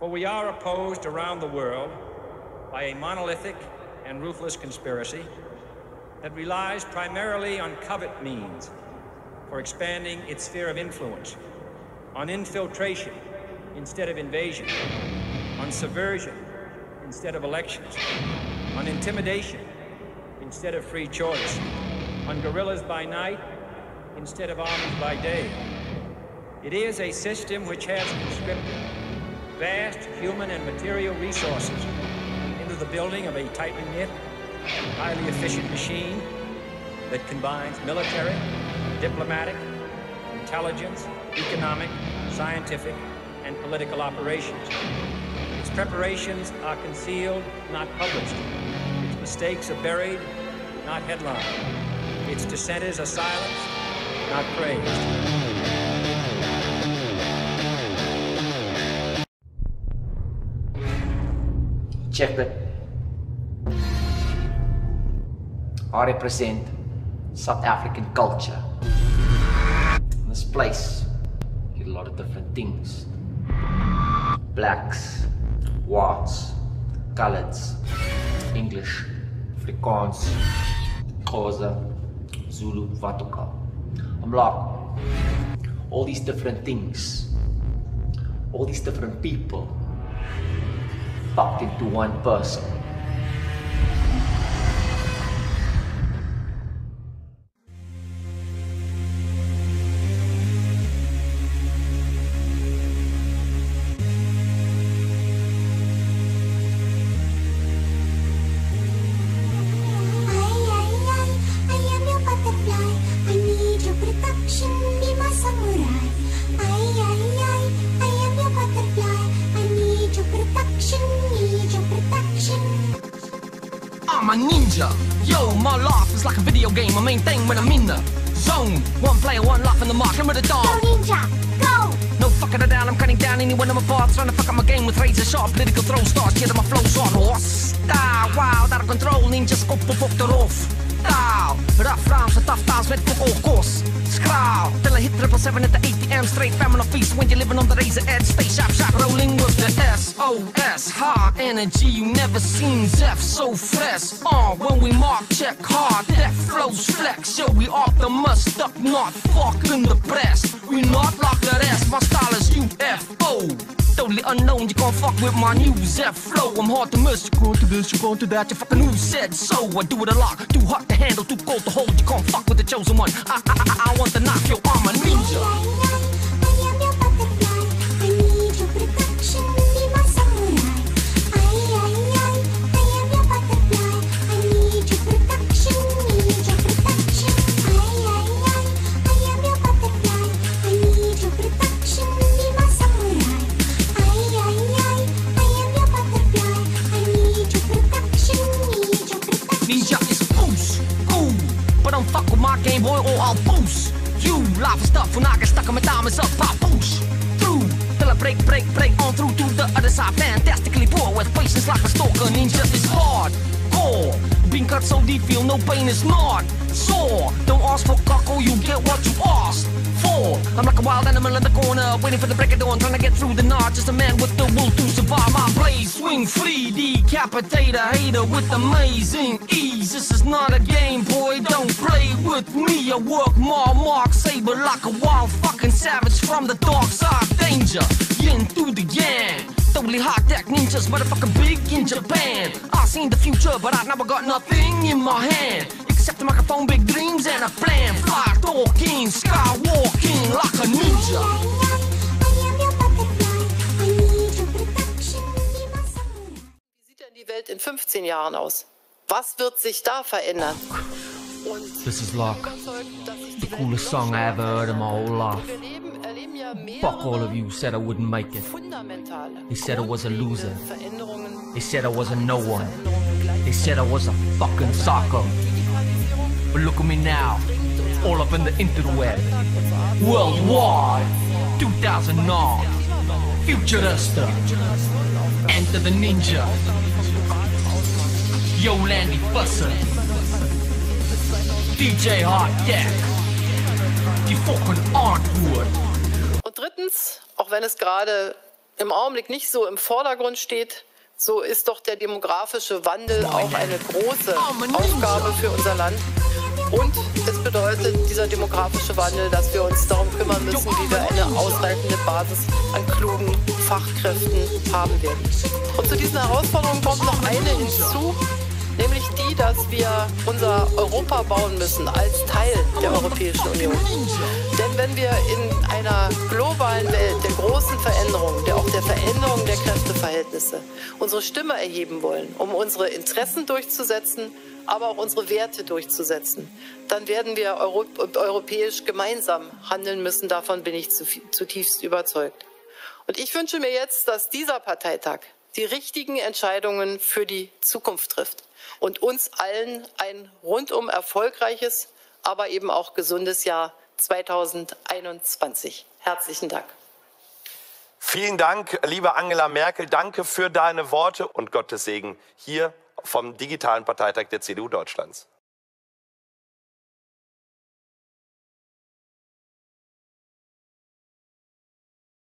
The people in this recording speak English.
For we are opposed around the world by a monolithic and ruthless conspiracy that relies primarily on covert means for expanding its sphere of influence, on infiltration instead of invasion, on subversion instead of elections, on intimidation instead of free choice, on guerrillas by night instead of armies by day. It is a system which has conscripted vast human and material resources into the building of a tightly knit, highly efficient machine that combines military, diplomatic, intelligence, economic, scientific, and political operations. Its preparations are concealed, not published. Its mistakes are buried, not headlined. Its dissenters are silenced, not praised. I represent South African culture. In this place, you get a lot of different things. Blacks, whites, coloreds, English, Afrikaans, Xhosa, Zulu, wat. I'm like, all these different things, all these different people fucked into one person. I'm a ninja. Yo, my life is like a video game. My main thing when I'm in the zone. One player, one life in the mark. I'm with the dog. Go ninja, go! No fucking it down. I'm cutting down any one of my parts. Trying to fuck up my game with razor sharp political throw stars. Getting my flows on horse. Style, wild, out of control. Ninja scope op erop. Style, rough rounds and tough times met fuck all course. Skraal, till I hit triple seven at the ATM. Straight famine feast when you're living on the razor edge. Stay sharp, sharp, rolling with the SOS. High energy, you never seen Zef so fresh. Uh, when we mark, check hard. That flows flex. Yo, we off the must up, not fucking the press. We not like the rest. My style is UFO. Totally unknown, you can't fuck with my new Zef flow. I'm hard to miss. You go to this, you go to that. You fucking who said so? I do it a lot. Too hot to handle, too cold to hold. You can't fuck with the chosen one. I, I, I, I want to knock your arm a ninja. Live stuff when I get stuck on my diamonds up, pop boost. Through till I break, break, break on through to the other side. Fantastically poor with patience like a stalker. Ninja is hard, core. Being cut so deep, feel no pain is not sore. Don't ask for cockle, you get what you asked for. I'm like a wild animal in the corner, waiting for the break of dawn, trying to get through the night. Just a man with the will to survive. My blaze swing free, decapitate a hater with amazing ease. This is not a game, boy. Don't play with me. I work saber like a wild fucking savage from the dark side. Danger, yin through the yang. Totally hot deck ninjas, motherfucking big in Japan. I seen the future, but I never got nothing in my hand. Except a microphone, big dreams, and a plan. Fly talking, skywalking like a ninja. Wie sieht denn die Welt in 15 Jahren aus? Was wird sich da verändern? This is like the coolest song I ever heard in my whole life. Fuck all of you said I wouldn't make it. They said I was a loser. They said I was a no one. They said I was a fucking psycho. But look at me now, all up in the interweb. Worldwide, 2009, Futurista, Enter the Ninja, Yo Landy Fusser, DJ Hot Deck, die fucking Artwood. Und drittens, auch wenn es gerade im Augenblick nicht so im Vordergrund steht, so ist doch der demografische Wandel auch eine große Aufgabe für unser Land. Und es bedeutet dieser demografische Wandel, dass wir uns darum kümmern müssen, wie wir eine ausreichende Basis an klugen Fachkräften haben werden. Und zu diesen Herausforderungen kommt noch eine hinzu, nämlich die, dass wir unser Europa bauen müssen als Teil der Europäischen Union. Denn wenn wir in einer globalen Welt der großen Veränderungen, der auch der Veränderung der Kräfteverhältnisse, unsere Stimme erheben wollen, um unsere Interessen durchzusetzen, aber auch unsere Werte durchzusetzen, dann werden wir euro europäisch gemeinsam handeln müssen. Davon bin ich zutiefst überzeugt. Und ich wünsche mir jetzt, dass dieser Parteitag die richtigen Entscheidungen für die Zukunft trifft und uns allen ein rundum erfolgreiches, aber eben auch gesundes Jahr 2021. Herzlichen Dank. Vielen Dank, liebe Angela Merkel. Danke für deine Worte und Gottes Segen hier vom digitalen Parteitag der CDU Deutschlands.